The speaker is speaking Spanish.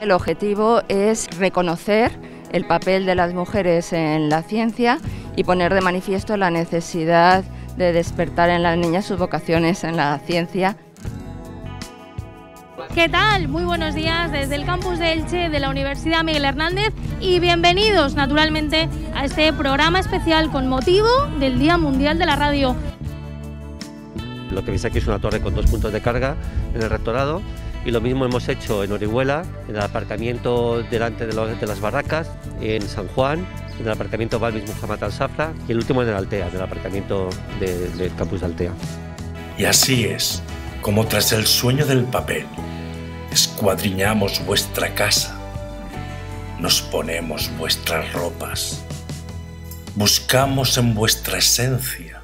El objetivo es reconocer el papel de las mujeres en la ciencia y poner de manifiesto la necesidad de despertar en las niñas sus vocaciones en la ciencia. ¿Qué tal? Muy buenos días desde el campus de Elche de la Universidad Miguel Hernández y bienvenidos naturalmente a este programa especial con motivo del Día Mundial de la Radio. Lo que veis aquí es una torre con dos puntos de carga en el rectorado y lo mismo hemos hecho en Orihuela, en el aparcamiento delante de, las barracas, en San Juan, en el aparcamiento Balmis Muhammad Al-Safra y el último en el Altea, en el aparcamiento del campus de Altea. Y así es, como tras el sueño del papel, escuadriñamos vuestra casa, nos ponemos vuestras ropas, buscamos en vuestra esencia